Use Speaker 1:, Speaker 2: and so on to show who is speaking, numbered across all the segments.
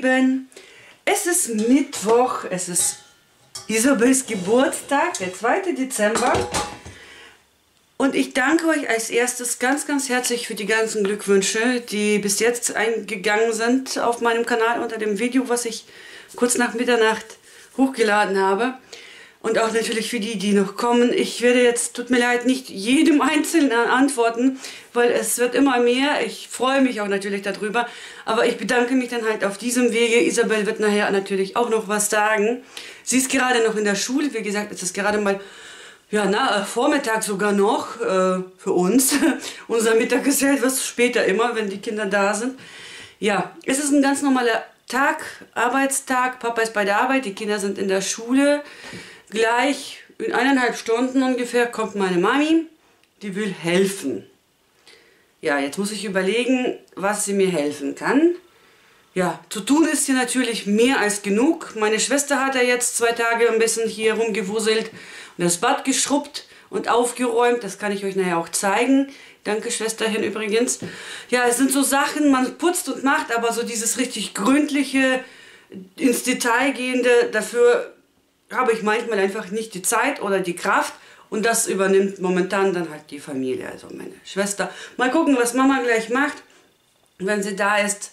Speaker 1: Lieben, es ist Mittwoch, es ist Isabels Geburtstag, der 2. Dezember. Und ich danke euch als erstes ganz, ganz herzlich für die ganzen Glückwünsche, die bis jetzt eingegangen sind auf meinem Kanal unter dem Video, was ich kurz nach Mitternacht hochgeladen habe. Und auch natürlich für die, die noch kommen. Ich werde jetzt, tut mir leid, nicht jedem Einzelnen antworten, weil es wird immer mehr. Ich freue mich auch natürlich darüber. Aber ich bedanke mich dann halt auf diesem Wege. Isabel wird nachher natürlich auch noch was sagen. Sie ist gerade noch in der Schule. Wie gesagt, es ist gerade mal ja, na, Vormittag sogar noch äh, für uns. Unser Mittag ist ja etwas später immer, wenn die Kinder da sind. Ja, es ist ein ganz normaler Tag, Arbeitstag. Papa ist bei der Arbeit, die Kinder sind in der Schule. Gleich in eineinhalb Stunden ungefähr kommt meine Mami, die will helfen. Ja, jetzt muss ich überlegen, was sie mir helfen kann. Ja, zu tun ist hier natürlich mehr als genug. Meine Schwester hat ja jetzt zwei Tage ein bisschen hier rumgewuselt und das Bad geschrubbt und aufgeräumt. Das kann ich euch nachher auch zeigen. Danke, Schwesterchen übrigens. Ja, es sind so Sachen, man putzt und macht, aber so dieses richtig gründliche, ins Detail gehende, dafür habe ich manchmal einfach nicht die Zeit oder die Kraft und das übernimmt momentan dann halt die Familie, also meine Schwester. Mal gucken, was Mama gleich macht, wenn sie da ist.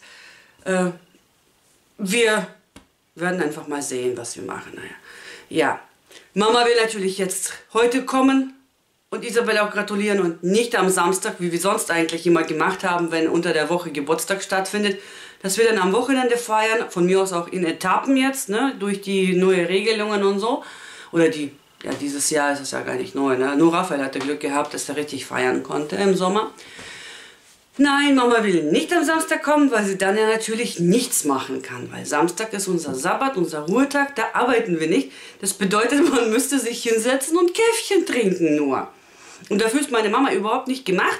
Speaker 1: Äh, wir werden einfach mal sehen, was wir machen. Naja. Ja, Mama will natürlich jetzt heute kommen und Isabel auch gratulieren und nicht am Samstag, wie wir sonst eigentlich immer gemacht haben, wenn unter der Woche Geburtstag stattfindet dass wir dann am Wochenende feiern, von mir aus auch in Etappen jetzt, ne, durch die neue Regelungen und so. Oder die, ja, dieses Jahr ist es ja gar nicht neu, ne? Nur Raphael hatte Glück gehabt, dass er richtig feiern konnte im Sommer. Nein, Mama will nicht am Samstag kommen, weil sie dann ja natürlich nichts machen kann. Weil Samstag ist unser Sabbat, unser Ruhetag, da arbeiten wir nicht. Das bedeutet, man müsste sich hinsetzen und Käffchen trinken nur. Und dafür ist meine Mama überhaupt nicht gemacht.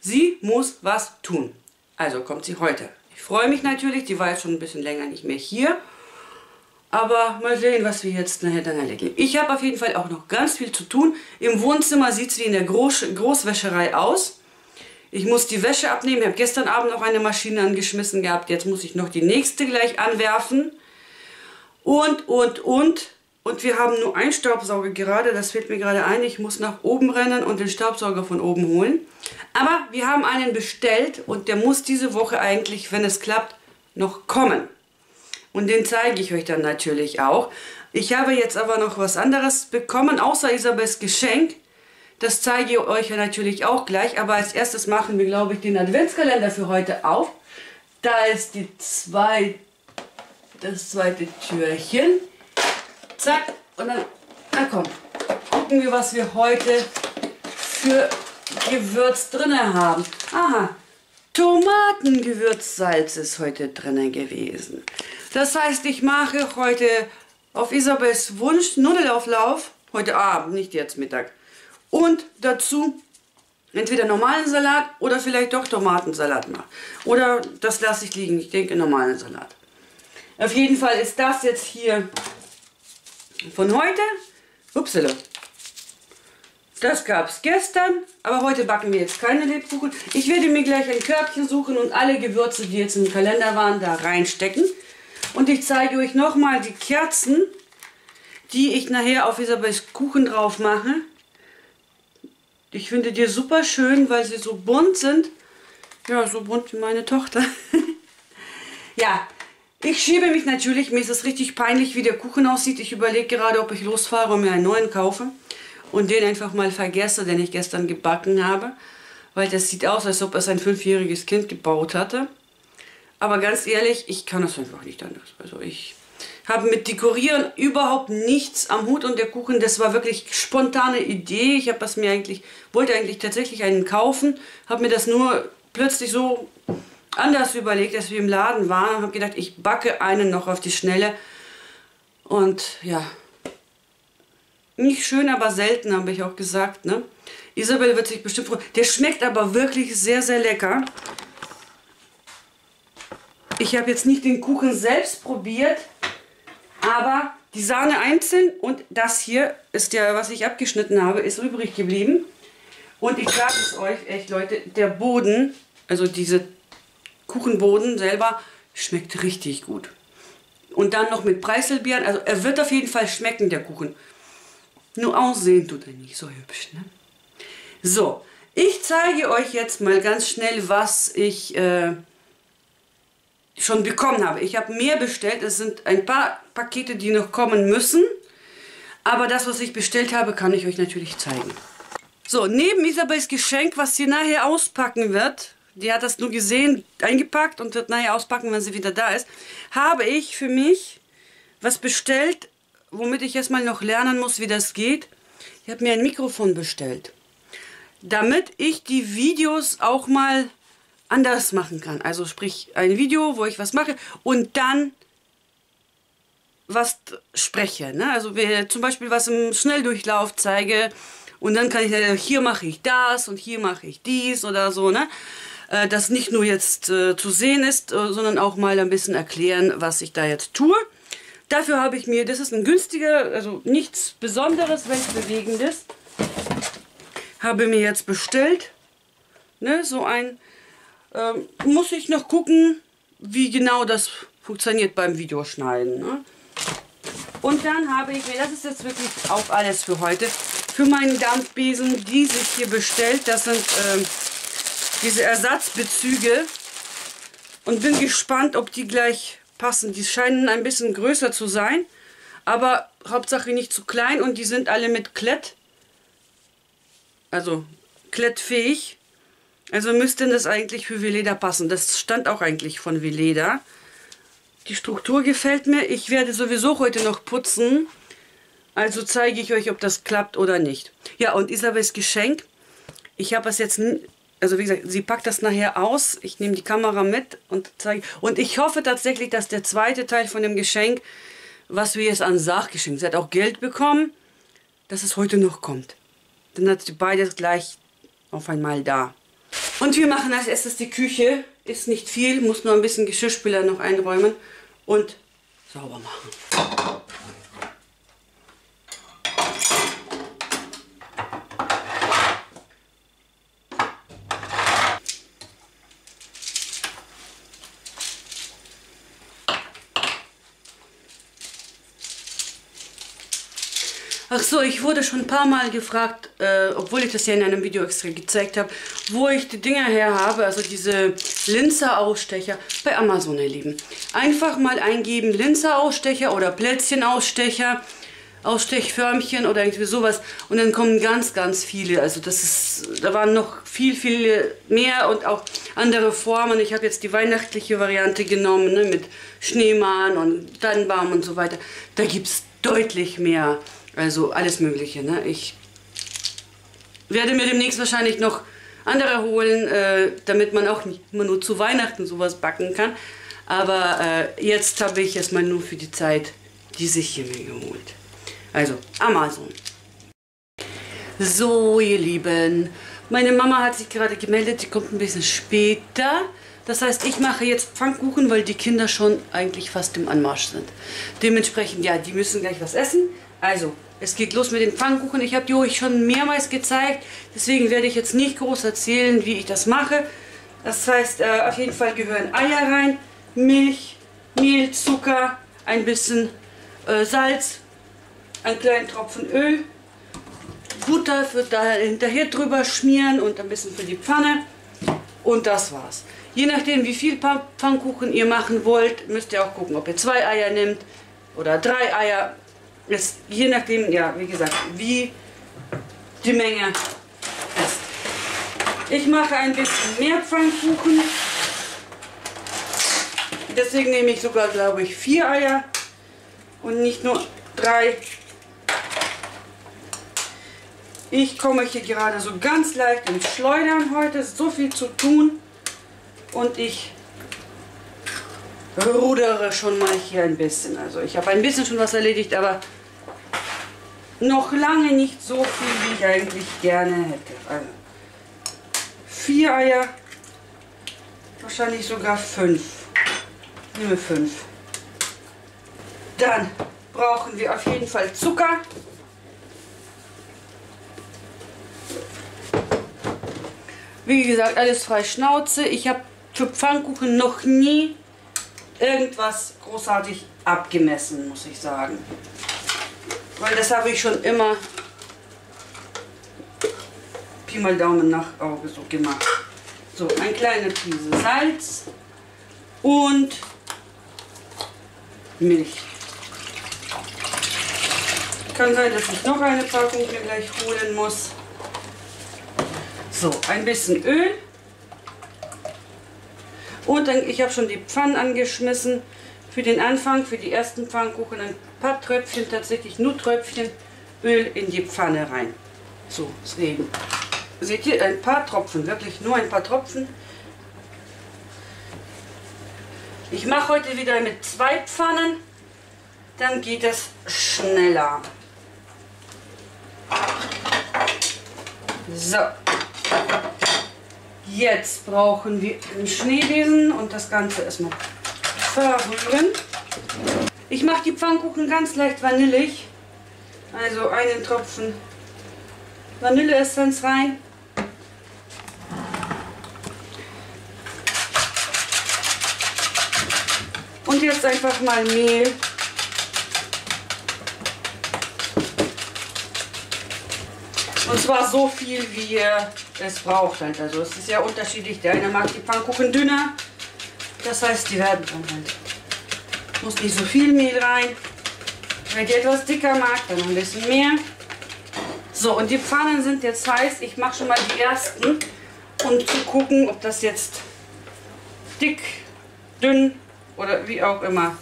Speaker 1: Sie muss was tun. Also kommt sie heute. Freue mich natürlich, die war jetzt schon ein bisschen länger nicht mehr hier. Aber mal sehen, was wir jetzt nachher dann erledigen. Ich habe auf jeden Fall auch noch ganz viel zu tun. Im Wohnzimmer sieht es wie in der Groß Großwäscherei aus. Ich muss die Wäsche abnehmen. Ich habe gestern Abend noch eine Maschine angeschmissen gehabt. Jetzt muss ich noch die nächste gleich anwerfen. Und, und, und. Und wir haben nur einen Staubsauger gerade, das fällt mir gerade ein. Ich muss nach oben rennen und den Staubsauger von oben holen. Aber wir haben einen bestellt und der muss diese Woche eigentlich, wenn es klappt, noch kommen. Und den zeige ich euch dann natürlich auch. Ich habe jetzt aber noch was anderes bekommen, außer Isabels Geschenk. Das zeige ich euch ja natürlich auch gleich. Aber als erstes machen wir, glaube ich, den Adventskalender für heute auf. Da ist die zwei, das zweite Türchen. Zack. Und dann, na komm, gucken wir, was wir heute für Gewürz drin haben. Aha, Tomatengewürzsalz ist heute drin gewesen. Das heißt, ich mache heute auf Isabels Wunsch Nudelauflauf, heute Abend, nicht jetzt Mittag. Und dazu entweder normalen Salat oder vielleicht doch Tomatensalat machen. Oder das lasse ich liegen, ich denke normalen Salat. Auf jeden Fall ist das jetzt hier von heute, upsala, das gab es gestern, aber heute backen wir jetzt keine Lebkuchen. Ich werde mir gleich ein Körbchen suchen und alle Gewürze, die jetzt im Kalender waren, da reinstecken. Und ich zeige euch nochmal die Kerzen, die ich nachher auf Isabels Kuchen drauf mache. Ich finde die super schön, weil sie so bunt sind. Ja, so bunt wie meine Tochter. ja, ich schiebe mich natürlich, mir ist es richtig peinlich, wie der Kuchen aussieht. Ich überlege gerade, ob ich losfahre und mir einen neuen kaufe und den einfach mal vergesse, den ich gestern gebacken habe. Weil das sieht aus, als ob es ein fünfjähriges Kind gebaut hatte. Aber ganz ehrlich, ich kann das einfach nicht anders. Also ich habe mit Dekorieren überhaupt nichts am Hut und der Kuchen, das war wirklich spontane Idee. Ich habe es mir eigentlich, wollte eigentlich tatsächlich einen kaufen, habe mir das nur plötzlich so anders überlegt, als wir im Laden waren. Habe gedacht, ich backe einen noch auf die Schnelle. Und ja, nicht schön, aber selten, habe ich auch gesagt. Ne? Isabel wird sich bestimmt freuen. Der schmeckt aber wirklich sehr, sehr lecker. Ich habe jetzt nicht den Kuchen selbst probiert, aber die Sahne einzeln und das hier ist ja, was ich abgeschnitten habe, ist übrig geblieben. Und ich sage es euch echt, Leute, der Boden, also diese Kuchenboden selber, Schmeckt richtig gut. Und dann noch mit Preiselbeeren. Also er wird auf jeden Fall schmecken, der Kuchen. Nur aussehen tut er nicht so hübsch. Ne? So, ich zeige euch jetzt mal ganz schnell, was ich äh, schon bekommen habe. Ich habe mehr bestellt. Es sind ein paar Pakete, die noch kommen müssen. Aber das, was ich bestellt habe, kann ich euch natürlich zeigen. So, neben Isabels Geschenk, was sie nachher auspacken wird, die hat das nur gesehen, eingepackt und wird nachher auspacken, wenn sie wieder da ist, habe ich für mich was bestellt, womit ich erstmal noch lernen muss, wie das geht. Ich habe mir ein Mikrofon bestellt, damit ich die Videos auch mal anders machen kann. Also sprich ein Video, wo ich was mache und dann was spreche. Ne? Also wie, zum Beispiel was im Schnelldurchlauf zeige und dann kann ich sagen, hier mache ich das und hier mache ich dies oder so. Ne? Äh, das nicht nur jetzt äh, zu sehen ist, äh, sondern auch mal ein bisschen erklären, was ich da jetzt tue. Dafür habe ich mir, das ist ein günstiger, also nichts Besonderes, weltbewegendes, habe mir jetzt bestellt. Ne, so ein, ähm, muss ich noch gucken, wie genau das funktioniert beim Videoschneiden. Ne? Und dann habe ich mir, das ist jetzt wirklich auch alles für heute, für meinen Dampfbesen diese hier bestellt. Das sind ähm, diese Ersatzbezüge und bin gespannt, ob die gleich passen. Die scheinen ein bisschen größer zu sein, aber Hauptsache nicht zu klein und die sind alle mit Klett, also klettfähig. Also müsste das eigentlich für Veleda passen. Das stand auch eigentlich von Veleda. Die Struktur gefällt mir. Ich werde sowieso heute noch putzen. Also zeige ich euch, ob das klappt oder nicht. Ja, und Isabels Geschenk. Ich habe es jetzt also wie gesagt, sie packt das nachher aus. Ich nehme die Kamera mit und zeige. Und ich hoffe tatsächlich, dass der zweite Teil von dem Geschenk, was wir jetzt an Sachgeschenk, sie hat auch Geld bekommen, dass es heute noch kommt. Dann hat sie beides gleich auf einmal da. Und wir machen als erstes die Küche. Ist nicht viel, muss nur ein bisschen Geschirrspüler noch einräumen und sauber machen. Ach so, ich wurde schon ein paar Mal gefragt, äh, obwohl ich das ja in einem Video extra gezeigt habe, wo ich die Dinger her habe, also diese Linzer-Ausstecher bei Amazon, ihr Lieben. Einfach mal eingeben, Linzer-Ausstecher oder Plätzchen-Ausstecher, Ausstechförmchen oder irgendwie sowas und dann kommen ganz, ganz viele. Also das ist, da waren noch viel, viel mehr und auch andere Formen. Ich habe jetzt die weihnachtliche Variante genommen, ne, mit Schneemann und Tannenbaum und so weiter. Da gibt es deutlich mehr. Also alles Mögliche. Ne? Ich werde mir demnächst wahrscheinlich noch andere holen, äh, damit man auch nicht immer nur zu Weihnachten sowas backen kann. Aber äh, jetzt habe ich erstmal nur für die Zeit diese hier mir geholt. Also Amazon. So, ihr Lieben. Meine Mama hat sich gerade gemeldet, sie kommt ein bisschen später. Das heißt, ich mache jetzt Pfannkuchen, weil die Kinder schon eigentlich fast im Anmarsch sind. Dementsprechend, ja, die müssen gleich was essen. Also, es geht los mit den Pfannkuchen. Ich habe die euch schon mehrmals gezeigt. Deswegen werde ich jetzt nicht groß erzählen, wie ich das mache. Das heißt, äh, auf jeden Fall gehören Eier rein, Milch, Mehl, Zucker, ein bisschen äh, Salz, einen kleinen Tropfen Öl, Butter wird da hinterher drüber schmieren und ein bisschen für die Pfanne. Und das war's. Je nachdem, wie viel Pfannkuchen ihr machen wollt, müsst ihr auch gucken, ob ihr zwei Eier nehmt oder drei Eier. Ist je nachdem, ja, wie gesagt, wie die Menge ist. Ich mache ein bisschen mehr Pfannkuchen. Deswegen nehme ich sogar, glaube ich, vier Eier und nicht nur drei. Ich komme hier gerade so ganz leicht ins Schleudern heute. So viel zu tun. Und ich rudere schon mal hier ein bisschen. Also ich habe ein bisschen schon was erledigt, aber noch lange nicht so viel, wie ich eigentlich gerne hätte. Also vier Eier, wahrscheinlich sogar fünf. Ich nehme fünf. Dann brauchen wir auf jeden Fall Zucker. Wie gesagt, alles frei Schnauze. Ich habe für Pfannkuchen noch nie irgendwas großartig abgemessen, muss ich sagen. Weil das habe ich schon immer Pi mal Daumen nach Auge so gemacht. So, ein kleiner Prise Salz und Milch. Kann sein, dass ich noch eine Packung hier gleich holen muss. So, ein bisschen Öl. Und dann, ich habe schon die Pfannen angeschmissen. Für den Anfang, für die ersten Pfannkuchen, ein paar Tröpfchen, tatsächlich nur Tröpfchen Öl in die Pfanne rein. So, deswegen. Seht ihr, ein paar Tropfen, wirklich nur ein paar Tropfen. Ich mache heute wieder mit zwei Pfannen, dann geht es schneller. So. Jetzt brauchen wir einen Schneebesen und das Ganze erstmal verrühren. Ich mache die Pfannkuchen ganz leicht vanillig. Also einen Tropfen Vanilleessenz rein. Und jetzt einfach mal Mehl. Und zwar so viel, wie ihr es braucht. Halt. Also es ist ja unterschiedlich. Der eine mag die Pfannkuchen dünner. Das heißt, die werden dann halt. Muss nicht so viel Mehl rein. Wenn ihr etwas dicker mag, dann ein bisschen mehr. So, und die Pfannen sind jetzt heiß. Ich mache schon mal die ersten, um zu gucken, ob das jetzt dick, dünn oder wie auch immer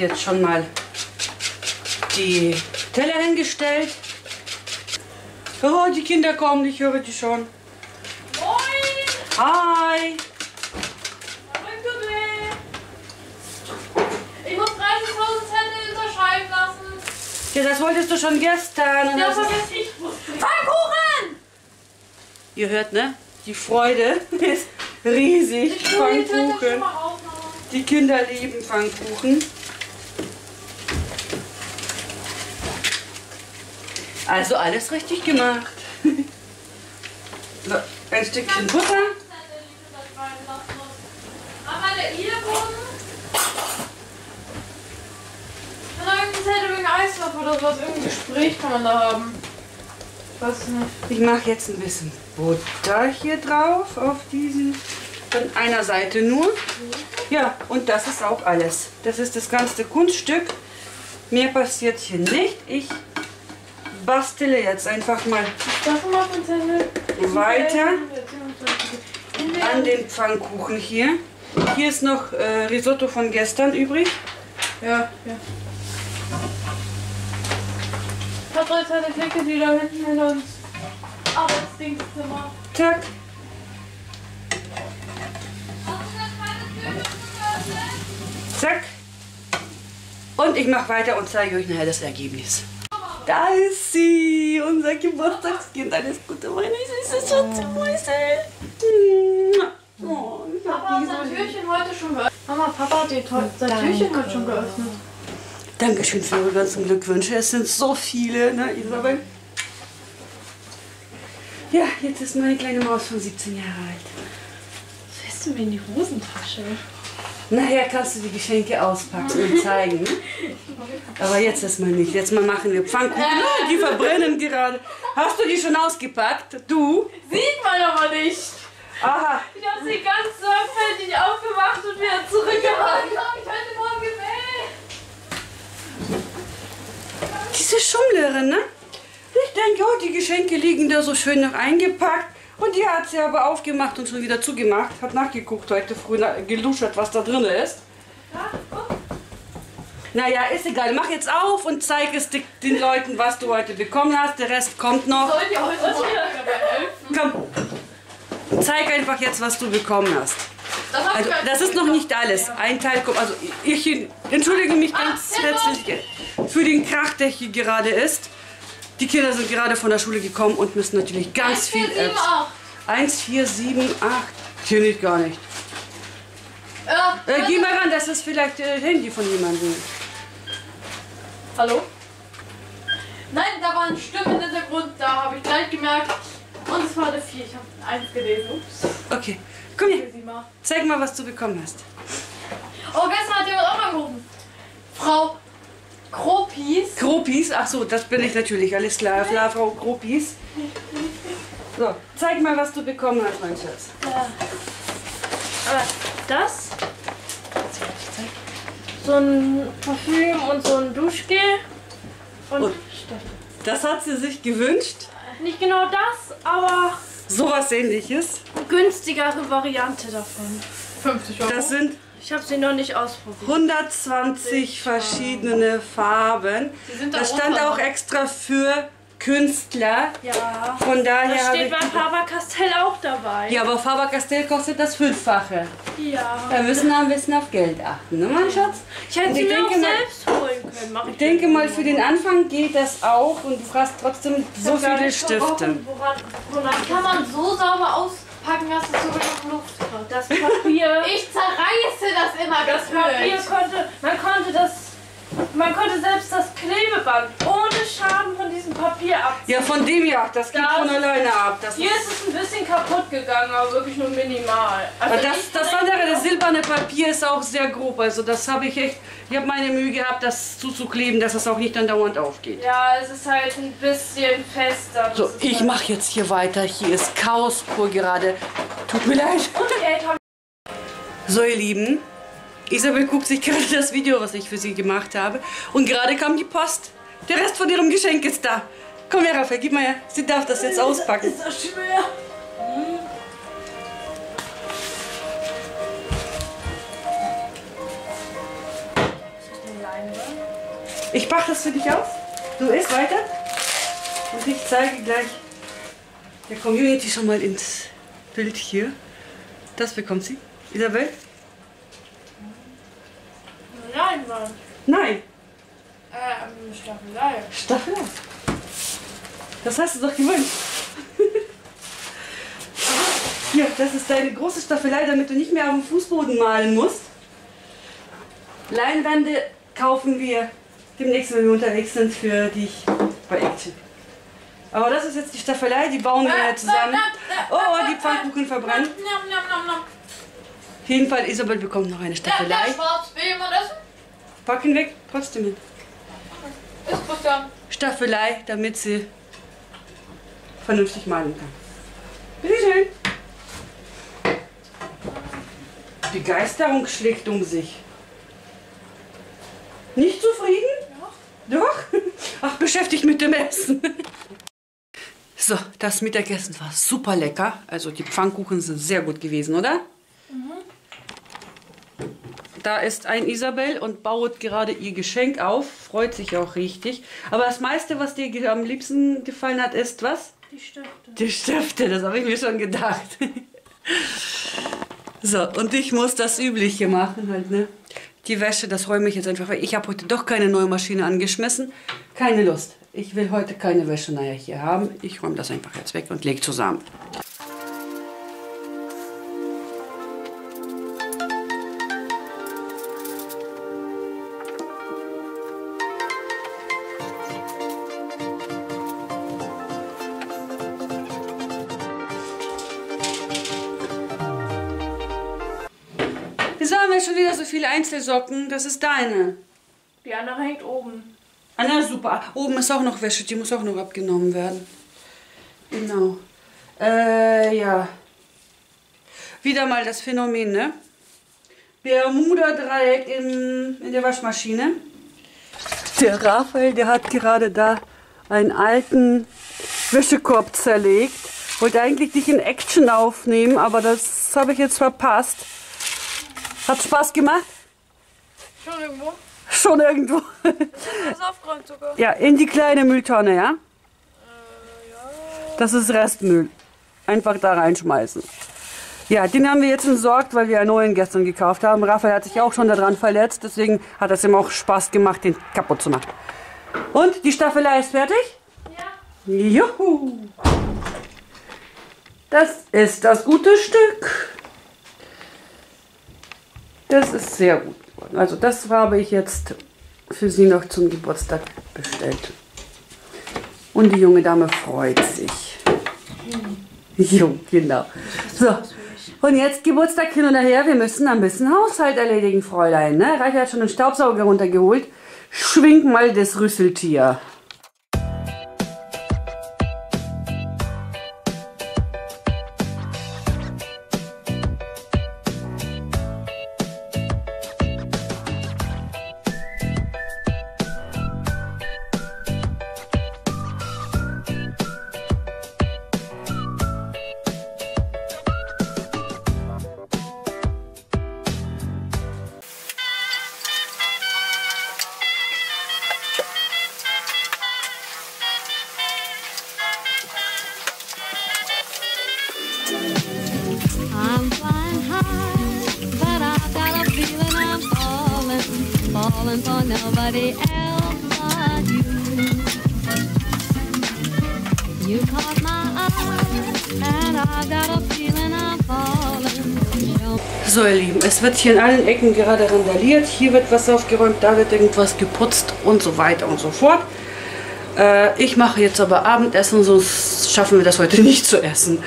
Speaker 1: habe jetzt schon mal die Teller hingestellt. Oh, die Kinder kommen, ich höre die schon.
Speaker 2: Moin!
Speaker 1: Hi!
Speaker 2: Ich muss 30.000 Zettel unterschreiben lassen.
Speaker 1: Ja, das wolltest du schon gestern.
Speaker 2: Ja,
Speaker 1: das
Speaker 2: vergiss ich. Pfannkuchen!
Speaker 1: ihr hört, ne? Die Freude ist riesig. Pfannkuchen. Die Kinder lieben Pfannkuchen. Also alles richtig gemacht. So, ein Stückchen Butter.
Speaker 2: Oder sowas. Irgendein Gespräch kann man da haben. Ich weiß nicht.
Speaker 1: Ich mache jetzt ein bisschen Butter hier drauf auf diesen von einer Seite nur. Ja, und das ist auch alles. Das ist das ganze Kunststück. Mehr passiert hier nicht. Ich bastele jetzt einfach mal weiter
Speaker 2: In
Speaker 1: an den Pfannkuchen hier. Hier ist noch äh, Risotto von gestern übrig.
Speaker 2: Ja, ja. Patrick hat eine Klicke, die da hinten hinter uns. Arbeitsdingszimmer.
Speaker 1: Zack. Zack. Und ich mache weiter und zeige euch nachher das Ergebnis. Da ist sie, unser Geburtstagskind. Alles Gute, meine süße Schatzmäusel. Oh,
Speaker 2: Papa hat sein. Türchen heute schon geöffnet. Mama, Papa hat sein Türchen heute schon geöffnet.
Speaker 1: Dankeschön für eure ganzen Glückwünsche. Es sind so viele, ne, Isabel? Ja, jetzt ist meine kleine Maus von 17 Jahre alt.
Speaker 2: Was fährst du mir in die Hosentasche?
Speaker 1: Nachher kannst du die Geschenke auspacken und zeigen. Aber jetzt erstmal nicht. Jetzt mal machen wir Pfannkuchen. Ah, Die verbrennen gerade. Hast du die schon ausgepackt? Du?
Speaker 2: Sieht man aber nicht.
Speaker 1: Aha.
Speaker 2: Ich habe sie ganz sorgfältig aufgemacht und wieder zurückgemacht. Ich habe mich heute Morgen gewählt.
Speaker 1: Diese Schummlerin, ne? Ich denke, oh, die Geschenke liegen da so schön noch eingepackt. Und die hat sie aber aufgemacht und schon wieder zugemacht. Hat nachgeguckt heute früh, na- geluschert, was da drin ist.
Speaker 2: Ja, guck.
Speaker 1: Naja, ist egal. Mach jetzt auf und zeig es den Leuten, was du heute bekommen hast. Der Rest kommt noch.
Speaker 2: Sollt ihr heute dabei helfen?
Speaker 1: Komm. Zeig einfach jetzt, was du bekommen hast.
Speaker 2: Das,
Speaker 1: Also, das ist noch nicht alles. Ein Teil kommt. Also, ich entschuldige mich ganz
Speaker 2: Ah,
Speaker 1: herzlich für den Krach, der hier gerade ist. Die Kinder sind gerade von der Schule gekommen und müssen natürlich ganz
Speaker 2: 1, 4,
Speaker 1: viel
Speaker 2: 7,
Speaker 1: Apps.
Speaker 2: 8.
Speaker 1: 1, 4, 7, 8. Hier nicht gar nicht.
Speaker 2: Ja,
Speaker 1: Äh, geh mal ran, das ist vielleicht äh, Handy von jemandem.
Speaker 2: Hallo? Nein, da war eine Stimme im Hintergrund, da habe ich gleich gemerkt. Und es war eine 4, ich habe eins gelesen. Ups.
Speaker 1: Okay, komm hier. Zeig mal, was du bekommen hast.
Speaker 2: Oh, gestern hat jemand auch angerufen. Frau Kropis.
Speaker 1: Gropis, ach so, das bin ich natürlich, alles klar. klar Frau Gropis. So, zeig mal, was du bekommen hast, mein Schatz.
Speaker 3: Aber das, so ein Parfüm und so ein Duschgel und,
Speaker 1: Und? Das hat sie sich gewünscht.
Speaker 3: nicht genau das, aber
Speaker 1: Sowas ähnliches.
Speaker 3: eine günstigere Variante davon.
Speaker 2: 50 Euro.
Speaker 1: Das sind
Speaker 3: Ich habe sie noch nicht ausprobiert.
Speaker 1: 120 verschiedene Farben.
Speaker 2: Da
Speaker 1: Das stand auch extra für Künstler.
Speaker 3: Ja.
Speaker 1: Von daher
Speaker 3: Das steht bei Faber-Castell auch dabei.
Speaker 1: Ja, aber Faber-Castell kostet das Fünffache.
Speaker 3: Ja.
Speaker 1: Da müssen wir ein bisschen auf Geld achten, ne, mein Schatz?
Speaker 3: Ich hätte sie mir auch
Speaker 1: denke mal-
Speaker 3: selbst holen können. Mach ich
Speaker 1: denke mal, für den Anfang geht das auch und du hast trotzdem so viele Stifte.
Speaker 3: Woran, woran
Speaker 2: Kann man so sauber auspacken, dass es sogar noch Luft hat.
Speaker 3: das Papier.
Speaker 2: Ich zerreiße das immer
Speaker 3: Das Papier konnte, man konnte das, man konnte selbst das Klebeband ohne Schaden von diesem Papier abziehen.
Speaker 1: Ja, von dem ja, das geht
Speaker 3: Das-
Speaker 1: von alleine ab. Das,
Speaker 3: Hier ist es ein bisschen kaputt gegangen, aber wirklich nur minimal. Also
Speaker 1: das, das andere, das silberne Papier ist auch sehr grob. Also das habe ich echt, ich habe meine Mühe gehabt, das zuzukleben, dass es auch nicht andauernd aufgeht.
Speaker 3: Ja, es ist halt ein bisschen fester.
Speaker 1: So, ich
Speaker 3: halt-
Speaker 1: mache jetzt hier weiter. Hier ist Chaos pur gerade. Tut mir leid. So, ihr Lieben, Isabel guckt sich gerade das Video, was ich für sie gemacht habe. Und gerade kam die Post. Der Rest von ihrem Geschenk ist da. Komm her, Raphael, gib mal her. Sie darf das jetzt auspacken.
Speaker 3: Ist das schwer?
Speaker 1: Ich pack das für dich aus. Du isst weiter. Und ich zeige gleich der Community schon mal ins Bild hier. Das bekommt sie. Isabel? Nein.
Speaker 3: Ähm, Staffelei.
Speaker 1: Staffel. Das hast du doch gewünscht. Hier, das ist deine große Staffelei, damit du nicht mehr auf dem Fußboden malen musst. Leinwände kaufen wir demnächst, wenn wir unterwegs sind, für dich bei Action. Aber das ist jetzt die Staffelei, die bauen wir zusammen. Oh, die Pfannkuchen verbrannt. Auf jeden Fall, Isabel bekommt noch eine Staffelei.
Speaker 2: der schwarz, will jemand essen?
Speaker 1: Pack ihn weg, trotzdem hin.
Speaker 2: Ist Christian.
Speaker 1: Staffelei, damit sie vernünftig malen kann. Bitte schön. Begeisterung schlägt um sich. Nicht zufrieden? Doch. Ach, beschäftigt mit dem Essen. So, das Mittagessen war super lecker. Also die Pfannkuchen sind sehr gut gewesen, oder? Da ist ein Isabel und baut gerade ihr Geschenk auf. Freut sich auch richtig. Aber das meiste, was dir am liebsten gefallen hat, ist was?
Speaker 3: Die Stifte.
Speaker 1: Die Stifte, das habe ich mir schon gedacht. So, und ich muss das Übliche machen halt, ne? Die Wäsche, das räume ich jetzt einfach weg. Ich habe heute doch keine neue Maschine angeschmissen. Keine Lust. Ich will heute keine Wäsche hier haben. Ich räume das einfach jetzt weg und lege zusammen. Wir schon wieder so viele Einzelsocken? Das ist deine.
Speaker 3: Die andere hängt oben.
Speaker 1: Ah, na super. Oben ist auch noch Wäsche, die muss auch noch abgenommen werden. Genau. Äh, ja. Wieder mal das Phänomen, ne? Bermuda-Dreieck in, in der Waschmaschine. Der Raphael, der hat gerade da einen alten Wäschekorb zerlegt. Wollte eigentlich dich in Action aufnehmen, aber das habe ich jetzt verpasst. Hat Spaß gemacht?
Speaker 3: Schon irgendwo?
Speaker 1: Schon irgendwo.
Speaker 3: Das ist aufgeräumt sogar.
Speaker 1: Ja, in die kleine Mülltonne, ja? Das ist Restmüll. Einfach da reinschmeißen. Ja, den haben wir jetzt entsorgt, weil wir einen neuen gestern gekauft haben. Raphael hat sich auch schon daran verletzt, deswegen hat es ihm auch Spaß gemacht, den kaputt zu machen. Und die Staffelei ist fertig?
Speaker 3: Ja.
Speaker 1: Juhu! Das ist das gute Stück. Das ist sehr gut geworden. Also das habe ich jetzt für sie noch zum Geburtstag bestellt. Und die junge Dame freut sich. Jo, genau. So, und jetzt Geburtstag hin und her. Wir müssen ein bisschen Haushalt erledigen, Fräulein. Ne? Reicher hat schon einen Staubsauger runtergeholt. Schwing mal das Rüsseltier. So, ihr Lieben, es wird hier in allen Ecken gerade randaliert. Hier wird was aufgeräumt, da wird irgendwas geputzt und so weiter und so fort. Äh, ich mache jetzt aber Abendessen, sonst schaffen wir das heute nicht zu essen.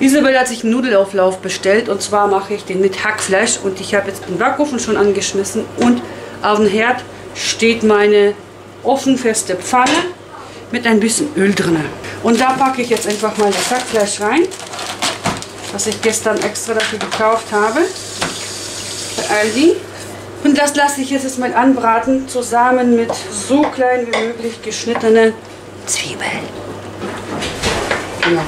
Speaker 1: Isabel hat sich einen Nudelauflauf bestellt und zwar mache ich den mit Hackfleisch und ich habe jetzt den Backofen schon angeschmissen und auf dem Herd steht meine ofenfeste Pfanne mit ein bisschen Öl drin. Und da packe ich jetzt einfach mal das Hackfleisch rein, was ich gestern extra dafür gekauft habe bei Aldi. Und das lasse ich jetzt erstmal anbraten, zusammen mit so klein wie möglich geschnittenen Zwiebeln. Genau.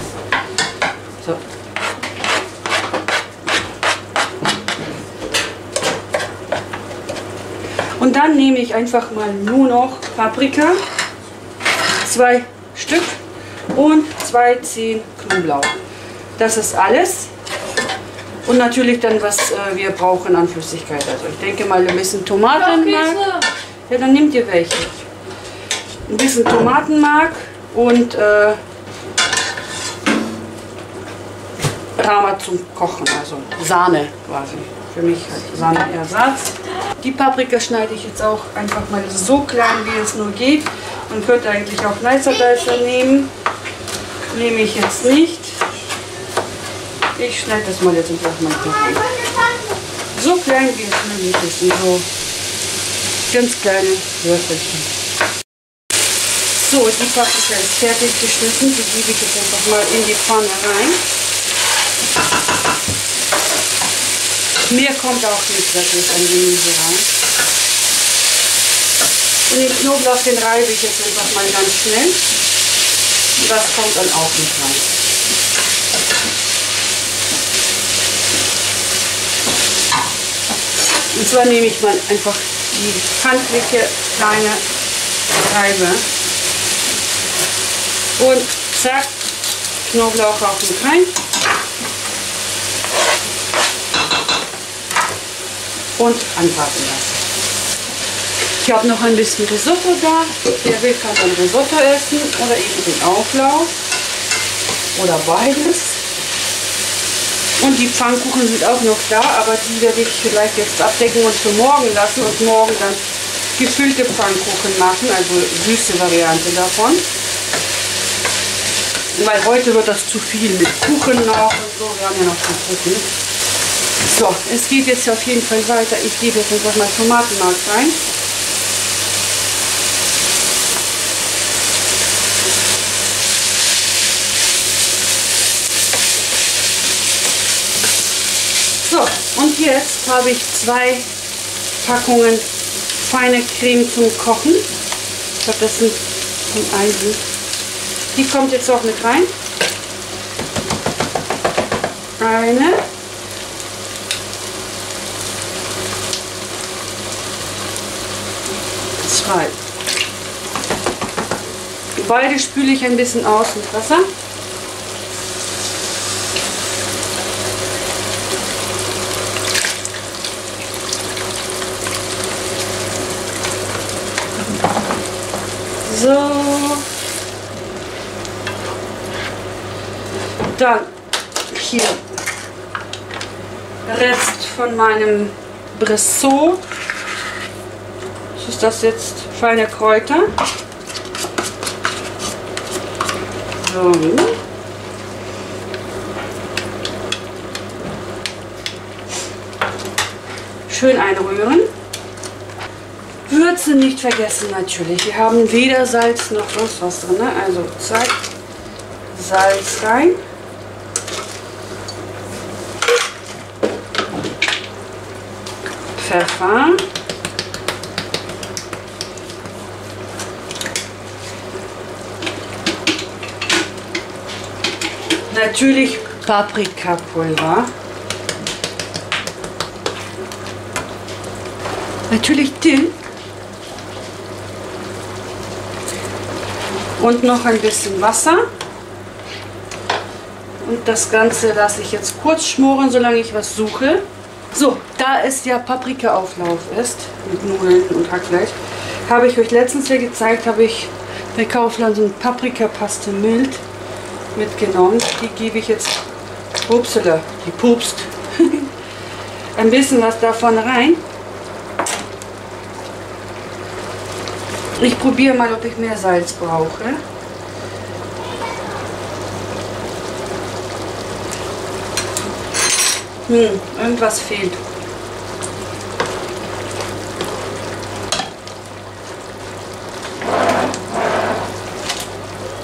Speaker 1: Und dann nehme ich einfach mal nur noch Paprika, zwei Stück und zwei Zehen Knoblauch. Das ist alles. Und natürlich dann, was äh, wir brauchen an Flüssigkeit. Also ich denke mal ein bisschen Tomatenmark. Ja, dann nehmt ihr welche. Ein bisschen Tomatenmark und äh, Rama zum Kochen, also Sahne quasi. Für mich halt Sahneersatz. Die Paprika schneide ich jetzt auch einfach mal so klein, wie es nur geht. Man könnte eigentlich auch Nicer Dicer nehmen. Nehme ich jetzt nicht. Ich schneide das mal jetzt einfach mal klein. So klein wie es möglich ist. Und so ganz kleine Würfelchen. So, die Paprika ist fertig geschnitten. Die gebe ich jetzt einfach mal in die Pfanne rein. Mehr kommt auch nicht wirklich an Gemüse rein. Und den Knoblauch, den reibe ich jetzt einfach mal ganz schnell. Und das kommt dann auch nicht rein. Und zwar nehme ich mal einfach die handliche kleine Reibe und zack, Knoblauch auch mit rein. Und anbraten lassen. Ich habe noch ein bisschen Risotto da. Wer will, kann dann Risotto essen oder eben den Auflauf oder beides. Und die Pfannkuchen sind auch noch da, aber die werde ich vielleicht jetzt abdecken und für morgen lassen und morgen dann gefüllte Pfannkuchen machen, also süße Variante davon. Weil heute wird das zu viel mit Kuchen noch und so. Wir haben ja noch Kuchen. So, es geht jetzt auf jeden Fall weiter. Ich gebe jetzt einfach mal Tomatenmark rein. So, und jetzt habe ich zwei Packungen feine Creme zum Kochen. Ich glaube, das sind von Eisen. Die kommt jetzt auch mit rein. Eine. Zwei. Beide spüle ich ein bisschen aus mit Wasser. So. Dann hier Rest von meinem Bressot. Was ist das jetzt? Feine Kräuter. So. Schön einrühren. Würze nicht vergessen natürlich. Wir haben weder Salz noch sonst was drin. ne? Also zack, Salz rein. Pfeffer. Natürlich Paprikapulver. Natürlich Dill. Und noch ein bisschen Wasser. Und das Ganze lasse ich jetzt kurz schmoren, solange ich was suche. So, da es ja Paprikaauflauf ist, mit Nudeln und Hackfleisch, habe ich euch letztens ja gezeigt, habe ich bei Kaufland so eine Paprikapaste mild mitgenommen. Die gebe ich jetzt, upsala, die pupst, ein bisschen was davon rein. Ich probiere mal, ob ich mehr Salz brauche. Hm, irgendwas fehlt.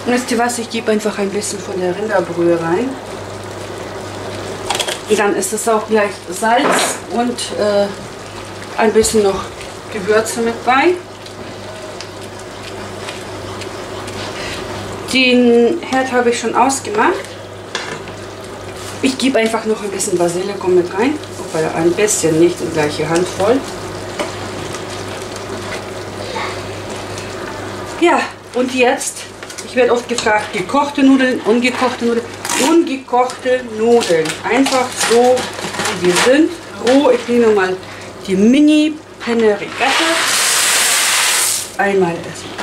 Speaker 1: Wisst ihr was? Ich gebe einfach ein bisschen von der Rinderbrühe rein. Dann ist es auch gleich Salz und äh, ein bisschen noch Gewürze mit bei. Den Herd habe ich schon ausgemacht. Ich gebe einfach noch ein bisschen Basilikum mit rein. Weil ein bisschen, nicht die gleiche Handvoll. Ja, und jetzt, ich werde oft gefragt, gekochte Nudeln, ungekochte Nudeln. Ungekochte Nudeln. Einfach so, wie die sind. Roh, ich nehme mal die Mini Penne Rigatta. Einmal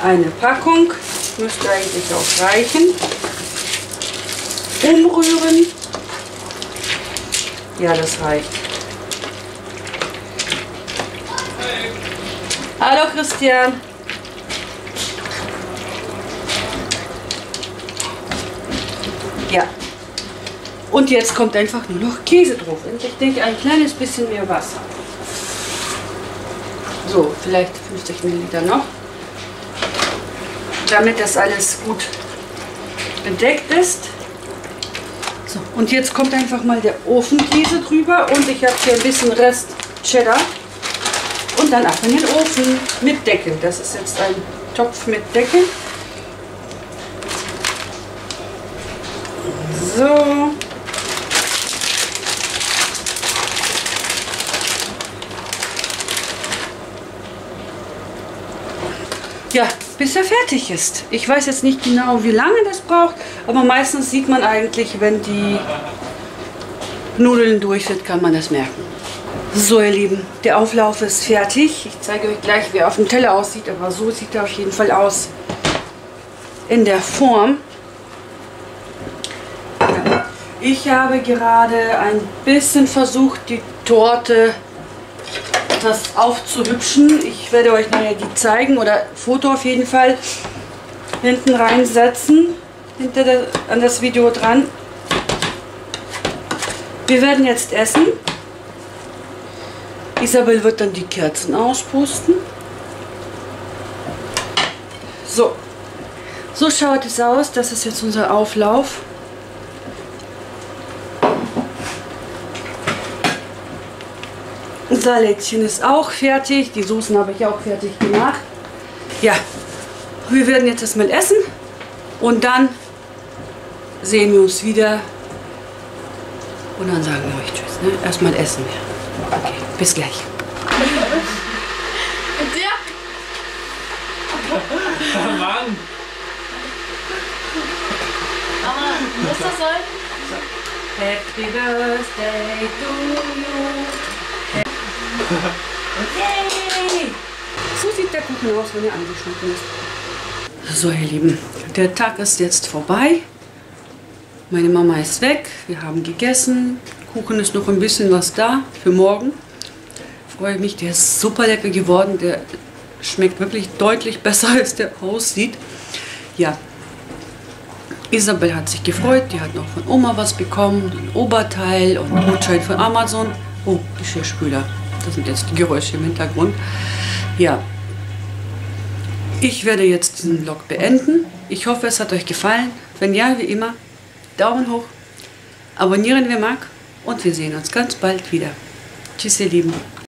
Speaker 1: eine Packung. Müsste eigentlich auch reichen. Umrühren. Ja, das reicht. Hallo Christian. Ja. Und jetzt kommt einfach nur noch Käse drauf. Und ich denke, ein kleines bisschen mehr Wasser. So, vielleicht 50 Milliliter noch. Damit das alles gut bedeckt ist. So, und jetzt kommt einfach mal der Ofenkäse drüber und ich habe hier ein bisschen Rest Cheddar. Und dann ab in den Ofen mit Deckel. Das ist jetzt ein Topf mit Deckel. So. Ja, bis er fertig ist. Ich weiß jetzt nicht genau, wie lange das braucht, aber meistens sieht man eigentlich, wenn die Nudeln durch sind, kann man das merken. So, ihr Lieben, der Auflauf ist fertig. Ich zeige euch gleich, wie er auf dem Teller aussieht, aber so sieht er auf jeden Fall aus in der Form. Ich habe gerade ein bisschen versucht, die Torte etwas aufzuhübschen. Ich werde euch nachher die zeigen oder Foto auf jeden Fall hinten reinsetzen, hinter der, an das Video dran. Wir werden jetzt essen. Isabel wird dann die Kerzen auspusten. So, so schaut es aus. Das ist jetzt unser Auflauf. Salätchen ist auch fertig. Die Soßen habe ich auch fertig gemacht. Ja, wir werden jetzt erstmal essen und dann sehen wir uns wieder. Und dann sagen wir euch Tschüss. Ne? Erstmal essen wir. Okay, bis gleich.
Speaker 2: Und der?
Speaker 4: Mann!
Speaker 2: Mama, muss das sein?
Speaker 1: Happy Birthday to you. So sieht der Kuchen aus, wenn er angeschnitten ist. So, ihr Lieben, der Tag ist jetzt vorbei. Meine Mama ist weg. Wir haben gegessen. Kuchen ist noch ein bisschen was da für morgen. freue mich. Der ist super lecker geworden. Der schmeckt wirklich deutlich besser, als der aussieht. Ja, Isabel hat sich gefreut. Die hat noch von Oma was bekommen. Ein Oberteil und einen Gutschein von Amazon. Oh, Geschirrspüler. Das sind jetzt die Geräusche im Hintergrund. Ja, ich werde jetzt diesen Vlog beenden. Ich hoffe, es hat euch gefallen. Wenn ja, wie immer, Daumen hoch, abonnieren wer mag und wir sehen uns ganz bald wieder. Tschüss, ihr Lieben.